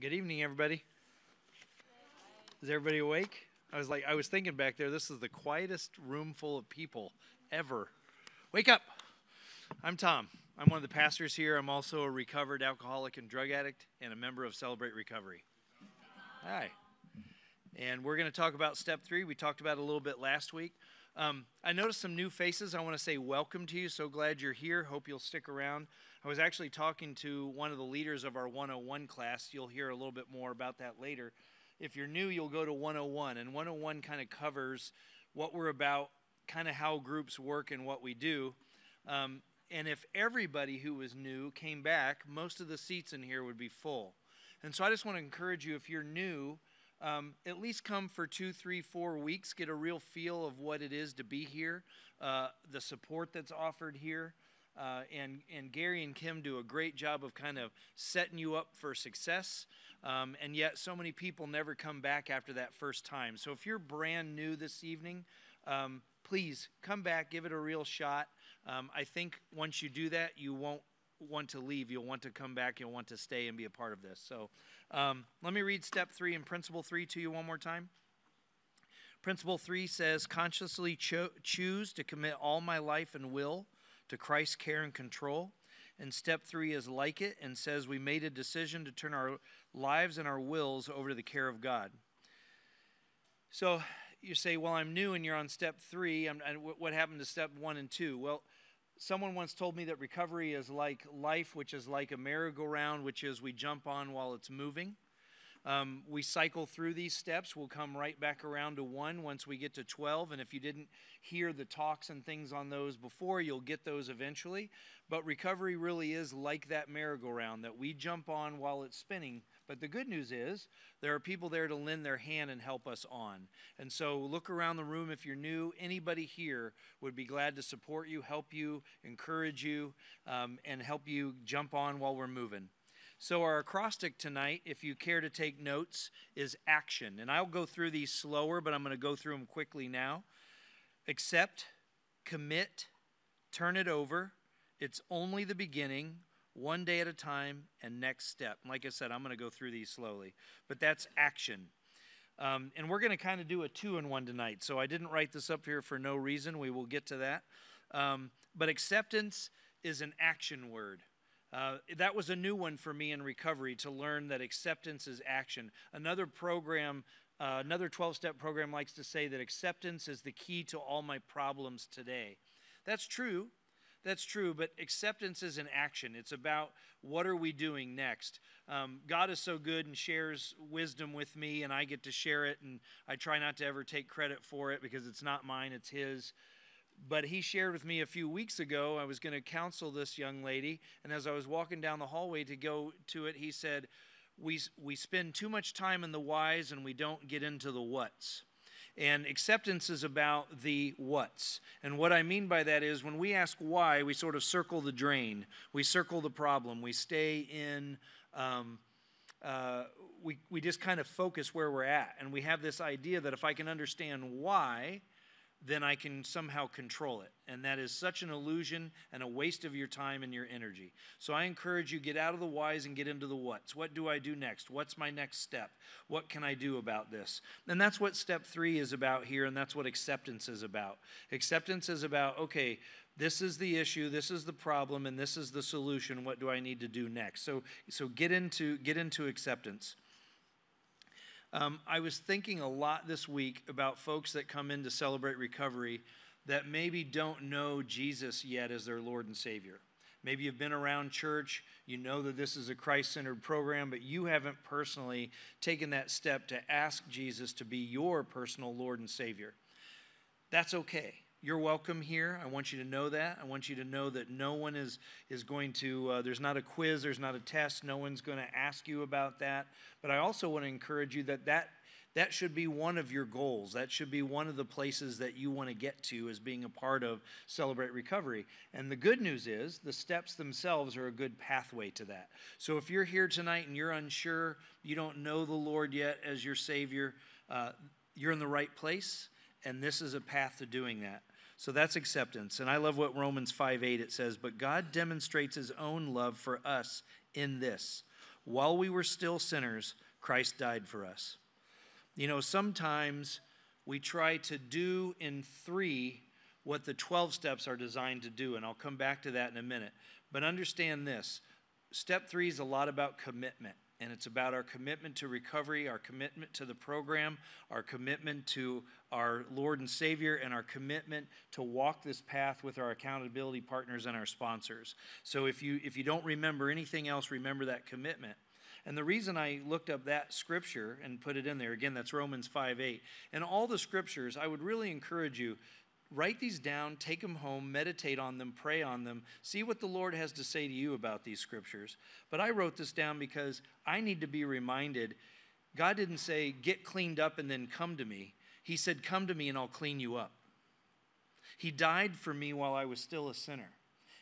Good evening, everybody. Is everybody awake? I was like, I was thinking back there, this is the quietest room full of people ever. Wake up. I'm Tom. I'm one of the pastors here. I'm also a recovered alcoholic and drug addict and a member of Celebrate Recovery. Hi. And we're going to talk about step three. We talked about a little bit last week. Um, I noticed some new faces. I want to say welcome to you. So glad you're here. Hope you'll stick around. I was actually talking to one of the leaders of our 101 class. You'll hear a little bit more about that later. If you're new, you'll go to 101, and 101 kind of covers what we're about, kind of how groups work and what we do. Um, and if everybody who was new came back, most of the seats in here would be full. And so I just want to encourage you if you're new, um, at least come for two, three, four weeks, get a real feel of what it is to be here, uh, the support that's offered here. Uh, and, and Gary and Kim do a great job of kind of setting you up for success. Um, and yet, so many people never come back after that first time. So, if you're brand new this evening, um, please come back, give it a real shot. Um, I think once you do that, you won't want to leave. You'll want to come back. You'll want to stay and be a part of this. So, um, let me read step three and principle three to you one more time. Principle three says, consciously cho- choose to commit all my life and will to Christ's care and control. And step three is like it and says we made a decision to turn our lives and our wills over to the care of God. So you say, well, I'm new and you're on step three. I'm, what happened to step one and two? Well, someone once told me that recovery is like life, which is like a merry-go-round, which is we jump on while it's moving. Um, we cycle through these steps. We'll come right back around to one once we get to 12. And if you didn't hear the talks and things on those before, you'll get those eventually. But recovery really is like that merry-go-round that we jump on while it's spinning. But the good news is there are people there to lend their hand and help us on. And so look around the room if you're new. Anybody here would be glad to support you, help you, encourage you, um, and help you jump on while we're moving. So, our acrostic tonight, if you care to take notes, is action. And I'll go through these slower, but I'm going to go through them quickly now. Accept, commit, turn it over. It's only the beginning, one day at a time, and next step. Like I said, I'm going to go through these slowly, but that's action. Um, and we're going to kind of do a two in one tonight. So I didn't write this up here for no reason. We will get to that. Um, but acceptance is an action word. Uh, that was a new one for me in recovery to learn that acceptance is action. Another program, uh, another 12 step program likes to say that acceptance is the key to all my problems today. That's true. That's true, but acceptance is an action. It's about what are we doing next. Um, God is so good and shares wisdom with me, and I get to share it, and I try not to ever take credit for it because it's not mine, it's His but he shared with me a few weeks ago i was going to counsel this young lady and as i was walking down the hallway to go to it he said we, we spend too much time in the whys and we don't get into the whats and acceptance is about the whats. And what i mean by that is when we ask why we sort of circle the drain. We circle the problem. We stay in um, uh, we, we just kind of focus where we're at. And we have this idea that if i can understand why then I can somehow control it. And that is such an illusion and a waste of your time and your energy. So I encourage you get out of the whys and get into the whats. What do I do next? What's my next step? What can I do about this? And that's what step 3 is about here and that's what acceptance is about. Acceptance is about okay, this is the issue, this is the problem and this is the solution. What do I need to do next? So so get into get into acceptance. Um, I was thinking a lot this week about folks that come in to celebrate recovery that maybe don't know Jesus yet as their Lord and Savior. Maybe you've been around church, you know that this is a Christ centered program, but you haven't personally taken that step to ask Jesus to be your personal Lord and Savior. That's okay you're welcome here. I want you to know that. I want you to know that no one is, is going to, uh, there's not a quiz, there's not a test, no one's going to ask you about that. But I also want to encourage you that, that that should be one of your goals. That should be one of the places that you want to get to as being a part of Celebrate Recovery. And the good news is the steps themselves are a good pathway to that. So if you're here tonight and you're unsure, you don't know the Lord yet as your Savior, uh, you're in the right place, and this is a path to doing that. So that's acceptance. And I love what Romans 5 8 it says, but God demonstrates his own love for us in this. while we were still sinners, Christ died for us. You know, sometimes we try to do in three what the 12 steps are designed to do, and I'll come back to that in a minute. But understand this step three is a lot about commitment and it's about our commitment to recovery, our commitment to the program, our commitment to our Lord and Savior, and our commitment to walk this path with our accountability partners and our sponsors. So if you if you don't remember anything else, remember that commitment. And the reason I looked up that scripture and put it in there, again, that's Romans 5 8. And all the scriptures, I would really encourage you write these down, take them home, meditate on them, pray on them, see what the Lord has to say to you about these scriptures. But I wrote this down because I need to be reminded God didn't say, get cleaned up and then come to me. He said, come to me and I'll clean you up. He died for me while I was still a sinner.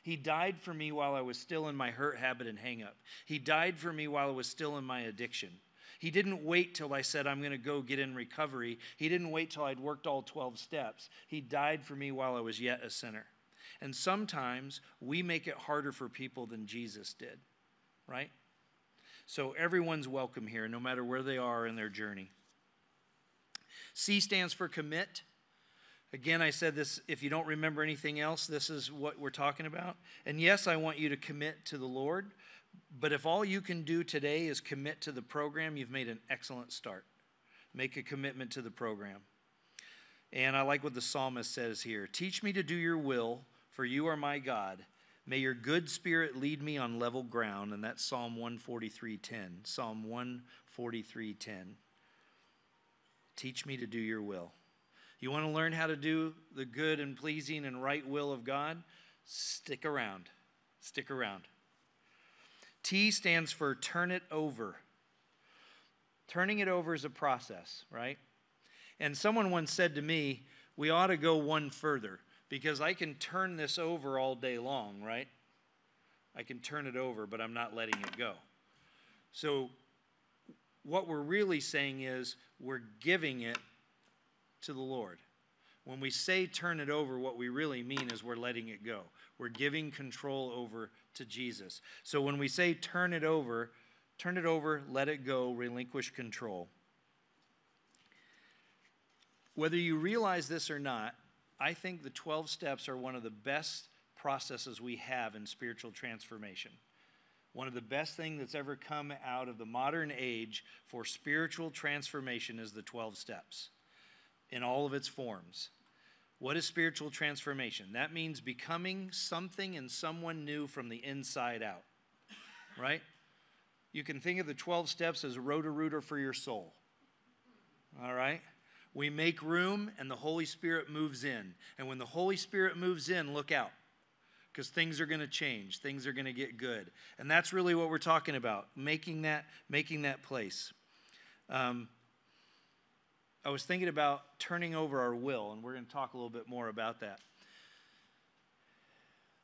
He died for me while I was still in my hurt habit and hang up. He died for me while I was still in my addiction. He didn't wait till I said, I'm going to go get in recovery. He didn't wait till I'd worked all 12 steps. He died for me while I was yet a sinner. And sometimes we make it harder for people than Jesus did, right? So everyone's welcome here, no matter where they are in their journey. C stands for commit. Again, I said this if you don't remember anything else, this is what we're talking about. And yes, I want you to commit to the Lord, but if all you can do today is commit to the program, you've made an excellent start. Make a commitment to the program. And I like what the psalmist says here Teach me to do your will, for you are my God. May your good spirit lead me on level ground. And that's Psalm 143.10. Psalm 143.10. Teach me to do your will. You want to learn how to do the good and pleasing and right will of God? Stick around. Stick around. T stands for turn it over. Turning it over is a process, right? And someone once said to me, we ought to go one further because I can turn this over all day long, right? I can turn it over, but I'm not letting it go. So, what we're really saying is we're giving it to the Lord. When we say turn it over, what we really mean is we're letting it go. We're giving control over to Jesus. So when we say turn it over, turn it over, let it go, relinquish control. Whether you realize this or not, I think the 12 steps are one of the best processes we have in spiritual transformation. One of the best things that's ever come out of the modern age for spiritual transformation is the 12 steps in all of its forms. What is spiritual transformation? That means becoming something and someone new from the inside out, right? You can think of the 12 steps as a roto-rooter for your soul, all right? We make room and the Holy Spirit moves in. And when the Holy Spirit moves in, look out because things are going to change things are going to get good and that's really what we're talking about making that making that place um, I was thinking about turning over our will, and we're going to talk a little bit more about that.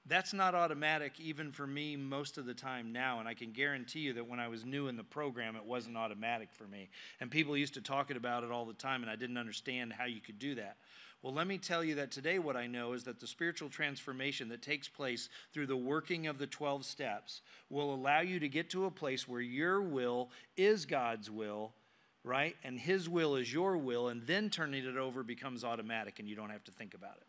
That's not automatic even for me most of the time now, and I can guarantee you that when I was new in the program, it wasn't automatic for me. And people used to talk about it all the time, and I didn't understand how you could do that. Well, let me tell you that today what I know is that the spiritual transformation that takes place through the working of the 12 steps will allow you to get to a place where your will is God's will right? And His will is your will, and then turning it over becomes automatic and you don't have to think about it.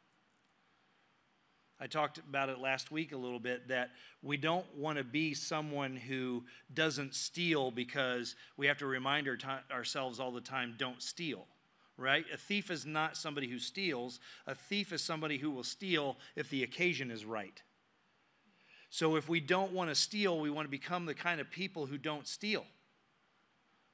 I talked about it last week a little bit that we don't want to be someone who doesn't steal because we have to remind our ourselves all the time don't steal, right? A thief is not somebody who steals, a thief is somebody who will steal if the occasion is right. So if we don't want to steal, we want to become the kind of people who don't steal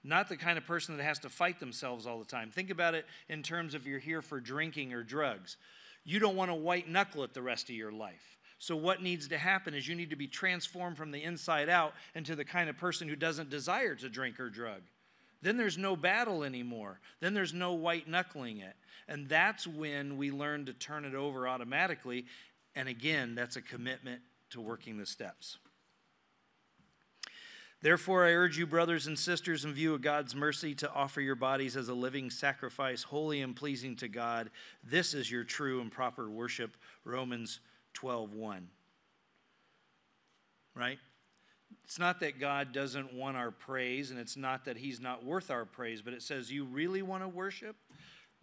not the kind of person that has to fight themselves all the time. Think about it in terms of you're here for drinking or drugs. You don't want to white knuckle it the rest of your life. So, what needs to happen is you need to be transformed from the inside out into the kind of person who doesn't desire to drink or drug. Then there's no battle anymore. Then there's no white knuckling it. And that's when we learn to turn it over automatically. And again, that's a commitment to working the steps. Therefore, I urge you, brothers and sisters, in view of God's mercy, to offer your bodies as a living sacrifice, holy and pleasing to God. This is your true and proper worship. Romans 12 1. Right? It's not that God doesn't want our praise, and it's not that He's not worth our praise, but it says, You really want to worship?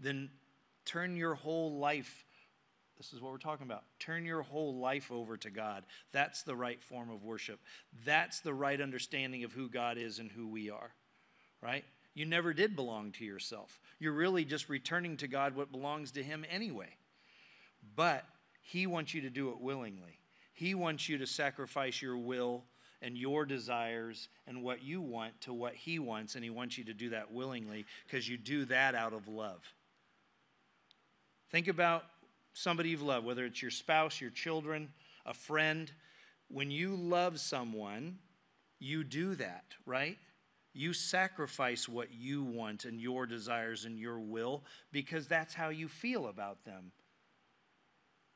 Then turn your whole life. This is what we're talking about. Turn your whole life over to God. That's the right form of worship. That's the right understanding of who God is and who we are, right? You never did belong to yourself. You're really just returning to God what belongs to Him anyway. But He wants you to do it willingly. He wants you to sacrifice your will and your desires and what you want to what He wants, and He wants you to do that willingly because you do that out of love. Think about somebody you've loved, whether it's your spouse, your children, a friend. When you love someone, you do that, right? You sacrifice what you want and your desires and your will because that's how you feel about them.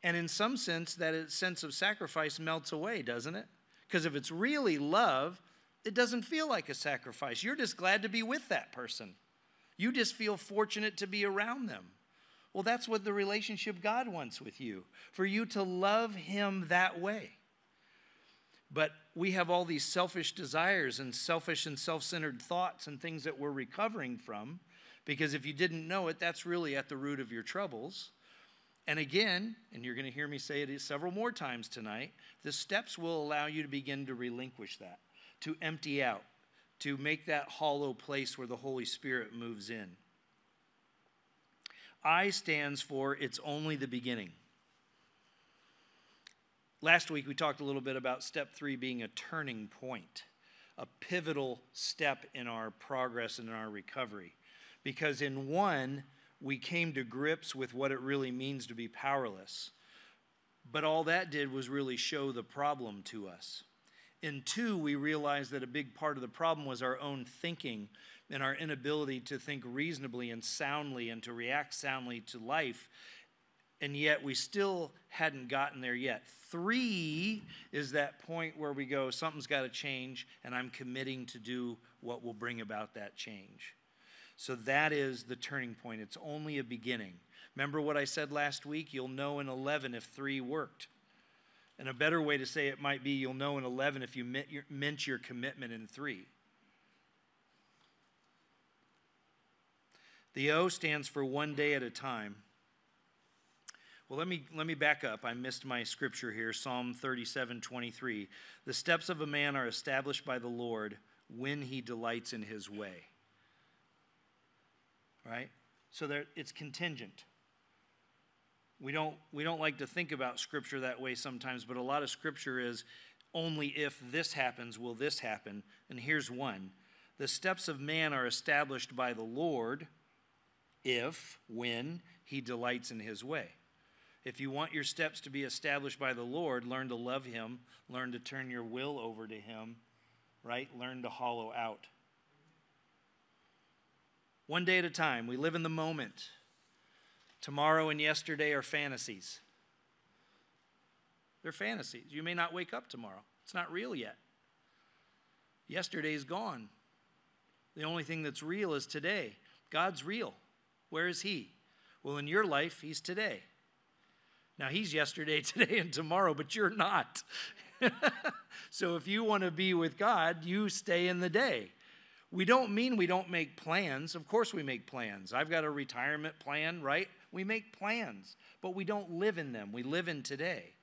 And in some sense, that sense of sacrifice melts away, doesn't it? Because if it's really love, it doesn't feel like a sacrifice. You're just glad to be with that person. You just feel fortunate to be around them. Well, that's what the relationship God wants with you for you to love Him that way. But we have all these selfish desires and selfish and self centered thoughts and things that we're recovering from because if you didn't know it, that's really at the root of your troubles. And again, and you're going to hear me say it several more times tonight, the steps will allow you to begin to relinquish that, to empty out, to make that hollow place where the Holy Spirit moves in. I stands for it's only the beginning. Last week we talked a little bit about step three being a turning point, a pivotal step in our progress and in our recovery. Because in one, we came to grips with what it really means to be powerless. But all that did was really show the problem to us. In two, we realized that a big part of the problem was our own thinking and our inability to think reasonably and soundly and to react soundly to life. And yet we still hadn't gotten there yet. Three is that point where we go, something's got to change, and I'm committing to do what will bring about that change. So that is the turning point. It's only a beginning. Remember what I said last week? You'll know in 11 if 3 worked. And a better way to say it might be you'll know in 11 if you meant your commitment in 3. The O stands for one day at a time. Well, let me, let me back up. I missed my scripture here Psalm 37 23. The steps of a man are established by the Lord when he delights in his way right? So there, it's contingent. We don't, we don't like to think about Scripture that way sometimes, but a lot of Scripture is only if this happens will this happen. And here's one The steps of man are established by the Lord if, when, he delights in his way. If you want your steps to be established by the Lord, learn to love him, learn to turn your will over to him, right? Learn to hollow out one day at a time. We live in the moment. Tomorrow and yesterday are fantasies. They're fantasies. You may not wake up tomorrow, it's not real yet. Yesterday's gone. The only thing that's real is today. God's real. Where is He? Well, in your life, He's today. Now, He's yesterday, today, and tomorrow, but you're not. so if you want to be with God, you stay in the day. We don't mean we don't make plans. Of course, we make plans. I've got a retirement plan, right? We make plans, but we don't live in them. We live in today.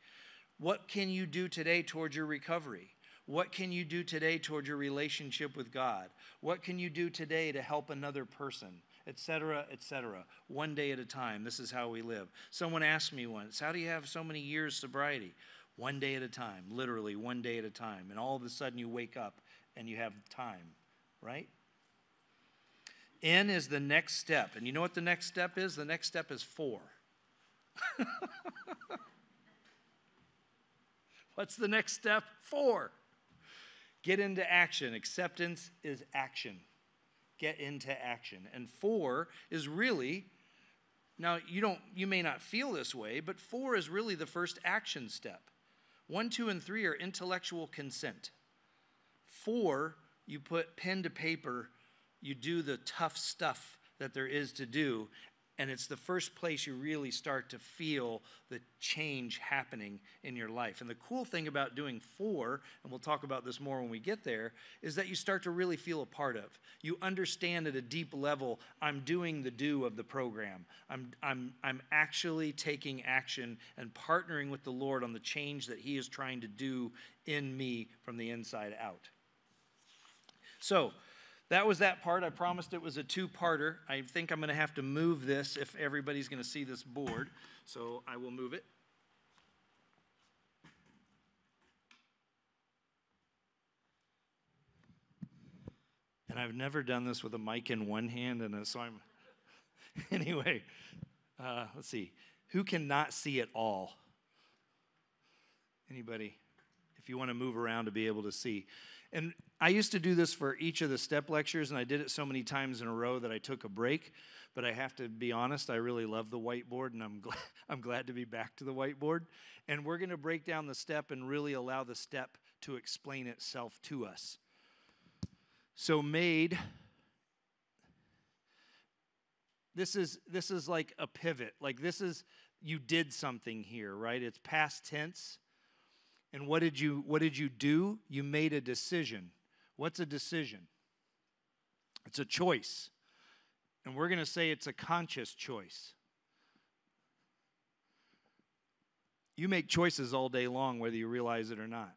What can you do today towards your recovery? What can you do today towards your relationship with God? What can you do today to help another person? Etc., etc. One day at a time. This is how we live. Someone asked me once, How do you have so many years sobriety? One day at a time, literally one day at a time. And all of a sudden you wake up and you have time right? N is the next step. And you know what the next step is? The next step is four. What's the next step? Four. Get into action. Acceptance is action. Get into action. And four is really now you don't you may not feel this way, but four is really the first action step. One, two, and three are intellectual consent. Four you put pen to paper, you do the tough stuff that there is to do, And it's the first place you really start to feel the change happening in your life. And the cool thing about doing four, and we'll talk about this more when we get there, is that you start to really feel a part of. You understand at a deep level, I'm doing the do of the program. I'm, I'm, I'm actually taking action and partnering with the Lord on the change that He is trying to do in me from the inside out. So, that was that part. I promised it was a two parter. I think I'm going to have to move this if everybody's going to see this board. So I will move it. And I've never done this with a mic in one hand, and so I'm. anyway, uh, let's see. Who cannot see it all? Anybody? If you want to move around to be able to see. And I used to do this for each of the step lectures, and I did it so many times in a row that I took a break. But I have to be honest, I really love the whiteboard, and I'm, glad, I'm glad to be back to the whiteboard. And we're going to break down the step and really allow the step to explain itself to us. So, made. This is this is like a pivot. Like this is you did something here, right? It's past tense. And what did you what did you do? You made a decision. What's a decision? It's a choice. And we're going to say it's a conscious choice. You make choices all day long, whether you realize it or not.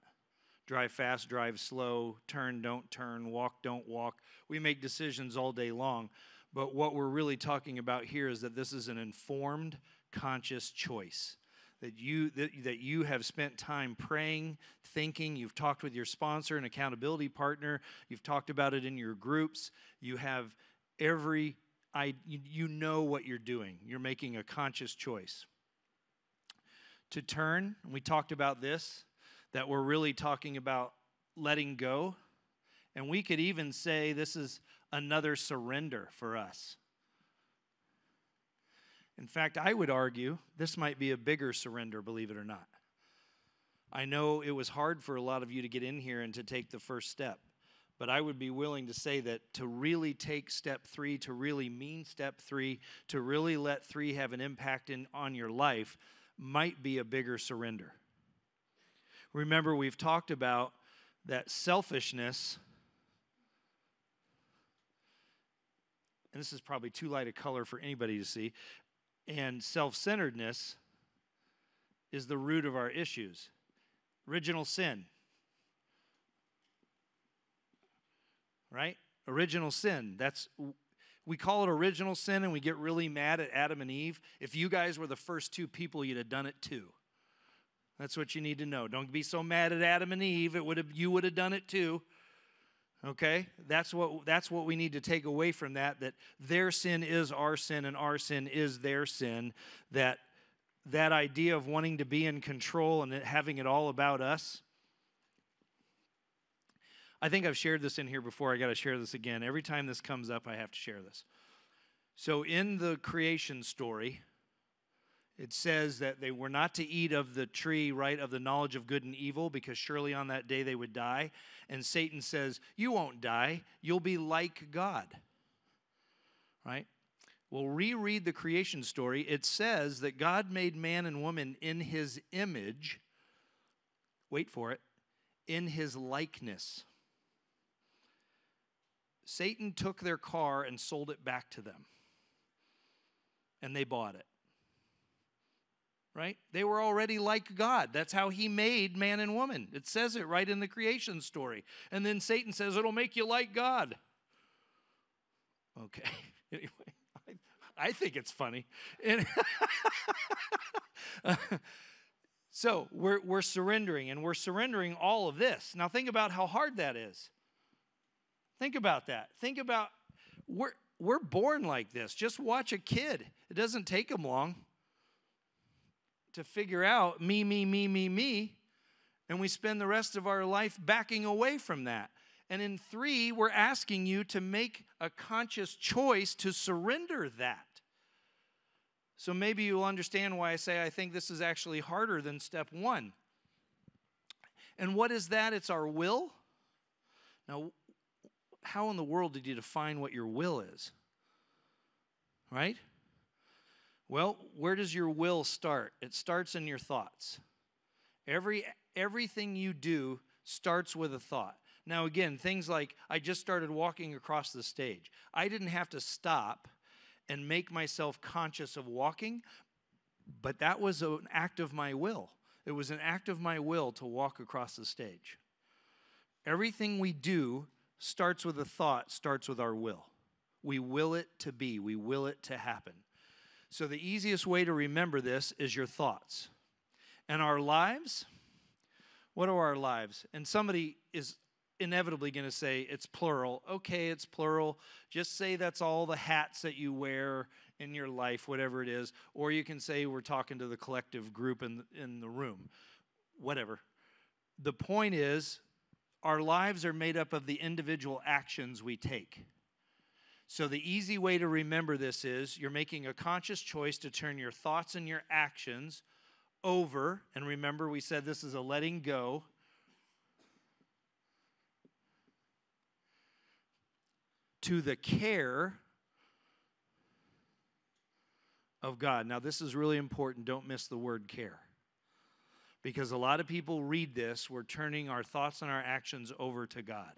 Drive fast, drive slow, turn, don't turn, walk, don't walk. We make decisions all day long. But what we're really talking about here is that this is an informed, conscious choice that you that, that you have spent time praying thinking. You've talked with your sponsor and accountability partner. You've talked about it in your groups. You have every I, you know what you're doing. You're making a conscious choice. To turn we talked about this that we're really talking about letting go. And we could even say this is another surrender for us in fact, I would argue this might be a bigger surrender, believe it or not. I know it was hard for a lot of you to get in here and to take the first step, but I would be willing to say that to really take step three, to really mean step three, to really let three have an impact in, on your life, might be a bigger surrender. Remember, we've talked about that selfishness, and this is probably too light a color for anybody to see, and self centeredness is the root of our issues. Original sin. Right? Original sin. That's we call it original sin and we get really mad at Adam and Eve. If you guys were the first two people, you'd have done it too. That's what you need to know. Don't be so mad at Adam and Eve. It would have you would have done it too. Okay? That's what that's what we need to take away from that that their sin is our sin and our sin is their sin that that idea of wanting to be in control and having it all about us I think I've shared this in here before. I got to share this again. Every time this comes up, I have to share this. So, in the creation story, it says that they were not to eat of the tree, right, of the knowledge of good and evil, because surely on that day they would die. And Satan says, You won't die, you'll be like God. Right? Well, reread the creation story. It says that God made man and woman in his image. Wait for it. In his likeness. Satan took their car and sold it back to them. And they bought it right? They were already like God. That's how he made man and woman. It says it right in the creation story. And then Satan says, it'll make you like God. Okay. Anyway, I, I think it's funny. And so we're, we're surrendering, and we're surrendering all of this. Now, think about how hard that is. Think about that. Think about we're, we're born like this. Just watch a kid, it doesn't take them long to figure out me, me, me, me, me, and we spend the rest of our life backing away from that. And in three, we're asking you to make a conscious choice to surrender that. So maybe you'll understand why I say I think this is actually harder than step one. And what is that? It's our will. Now, how in the world did you define what your will is? Right? Well, where does your will start? It starts in your thoughts. Every everything you do starts with a thought. Now again, things like I just started walking across the stage. I didn't have to stop and make myself conscious of walking, but that was an act of my will. It was an act of my will to walk across the stage. Everything we do starts with a thought, starts with our will. We will it to be, we will it to happen. So, the easiest way to remember this is your thoughts. And our lives, what are our lives? And somebody is inevitably going to say it's plural. Okay, it's plural. Just say that's all the hats that you wear in your life, whatever it is. Or you can say we're talking to the collective group in, in the room, whatever. The point is, our lives are made up of the individual actions we take. So, the easy way to remember this is you're making a conscious choice to turn your thoughts and your actions over. And remember, we said this is a letting go. To the care of God. Now, this is really important. Don't miss the word care. Because a lot of people read this, we're turning our thoughts and our actions over to God.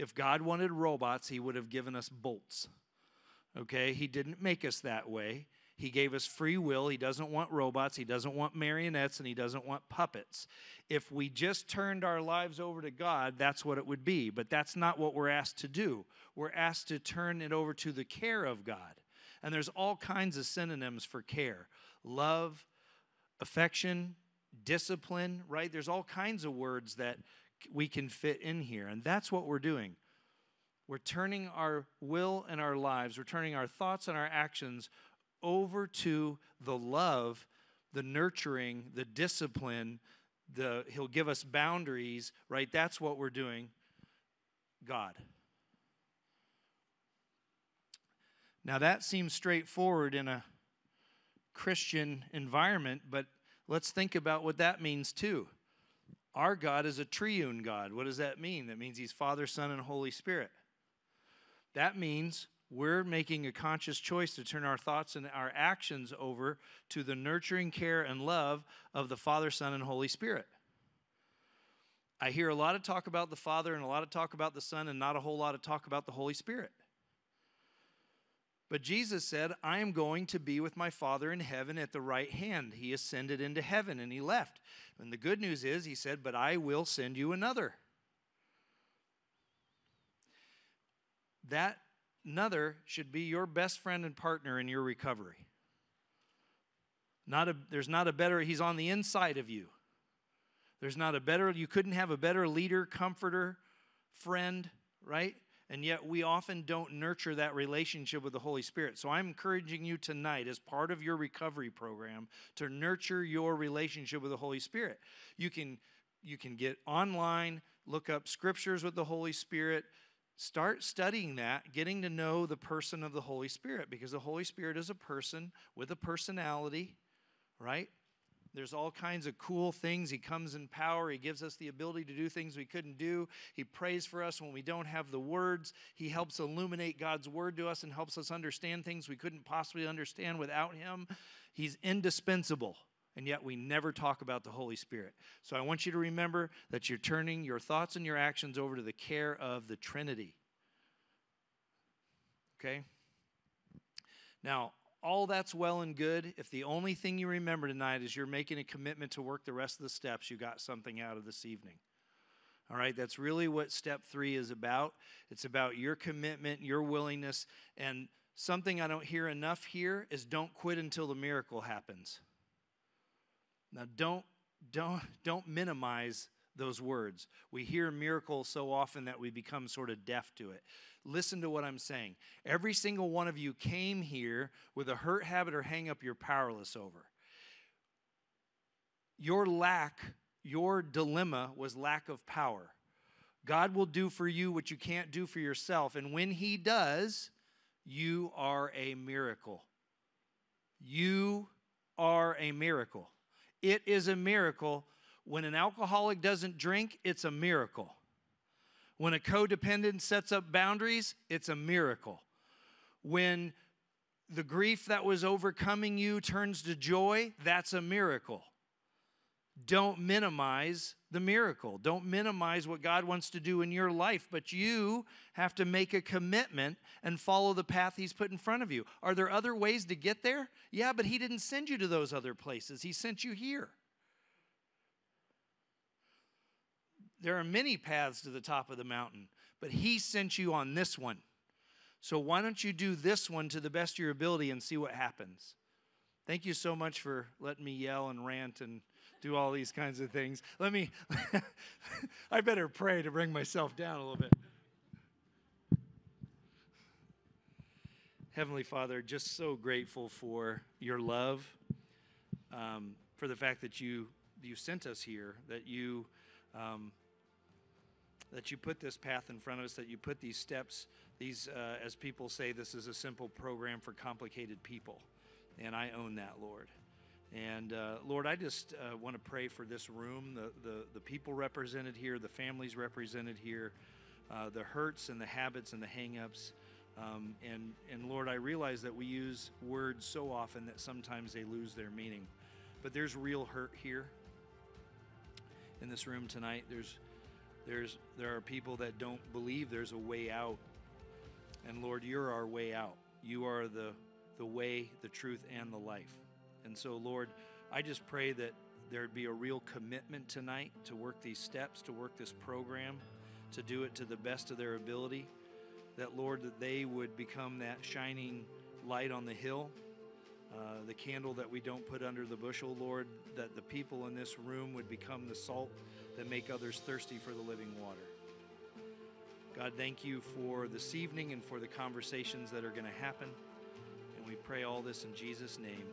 If God wanted robots, He would have given us bolts. Okay? He didn't make us that way. He gave us free will. He doesn't want robots. He doesn't want marionettes and he doesn't want puppets. If we just turned our lives over to God, that's what it would be. But that's not what we're asked to do. We're asked to turn it over to the care of God. And there's all kinds of synonyms for care love, affection, discipline, right? There's all kinds of words that we can fit in here. And that's what we're doing. We're turning our will and our lives, we're turning our thoughts and our actions over to the love, the nurturing, the discipline, the he'll give us boundaries, right? That's what we're doing. God. Now that seems straightforward in a Christian environment, but let's think about what that means too. Our God is a triune God. What does that mean? That means He's Father, Son, and Holy Spirit. That means we're making a conscious choice to turn our thoughts and our actions over to the nurturing care and love of the Father, Son, and Holy Spirit. I hear a lot of talk about the Father and a lot of talk about the Son, and not a whole lot of talk about the Holy Spirit. But Jesus said, I am going to be with my Father in heaven at the right hand. He ascended into heaven and he left. And the good news is, he said, But I will send you another. That another should be your best friend and partner in your recovery. Not a, there's not a better, he's on the inside of you. There's not a better, you couldn't have a better leader, comforter, friend, right? And yet we often don't nurture that relationship with the Holy Spirit. So I'm encouraging you tonight, as part of your recovery program, to nurture your relationship with the Holy Spirit. You can you can get online, look up scriptures with the Holy Spirit, start studying that, getting to know the person of the Holy Spirit, because the Holy Spirit is a person with a personality, right? There's all kinds of cool things. He comes in power. He gives us the ability to do things we couldn't do. He prays for us when we don't have the words. He helps illuminate God's word to us and helps us understand things we couldn't possibly understand without Him. He's indispensable. And yet we never talk about the Holy Spirit. So I want you to remember that you're turning your thoughts and your actions over to the care of the Trinity. Okay? Now, all that's well and good. If the only thing you remember tonight is you're making a commitment to work the rest of the steps, you got something out of this evening. All right, that's really what step three is about. It's about your commitment, your willingness, and something I don't hear enough here is don't quit until the miracle happens. Now, don't don't don't minimize those words. We hear miracle so often that we become sort of deaf to it. Listen to what I'm saying. Every single one of you came here with a hurt habit or hang up you're powerless over. Your lack, your dilemma was lack of power. God will do for you what you can't do for yourself. And when He does, you are a miracle. You are a miracle. It is a miracle. When an alcoholic doesn't drink, it's a miracle. When a codependent sets up boundaries, it's a miracle. When the grief that was overcoming you turns to joy, that's a miracle. Don't minimize the miracle. Don't minimize what God wants to do in your life, but you have to make a commitment and follow the path He's put in front of you. Are there other ways to get there? Yeah, but He didn't send you to those other places, He sent you here. There are many paths to the top of the mountain, but He sent you on this one. So why don't you do this one to the best of your ability and see what happens? Thank you so much for letting me yell and rant and do all these kinds of things. Let me, I better pray to bring myself down a little bit. Heavenly Father, just so grateful for your love, um, for the fact that you you sent us here, that you um, that you put this path in front of us, that you put these steps. These, uh, as people say, this is a simple program for complicated people, and I own that, Lord. And uh, Lord, I just uh, want to pray for this room, the, the, the people represented here, the families represented here, uh, the hurts and the habits and the hangups. Um, and, and Lord, I realize that we use words so often that sometimes they lose their meaning. But there's real hurt here in this room tonight. There's, there's, there are people that don't believe there's a way out. And Lord, you're our way out. You are the, the way, the truth, and the life. And so, Lord, I just pray that there'd be a real commitment tonight to work these steps, to work this program, to do it to the best of their ability. That, Lord, that they would become that shining light on the hill, uh, the candle that we don't put under the bushel, Lord, that the people in this room would become the salt that make others thirsty for the living water. God, thank you for this evening and for the conversations that are going to happen. And we pray all this in Jesus' name.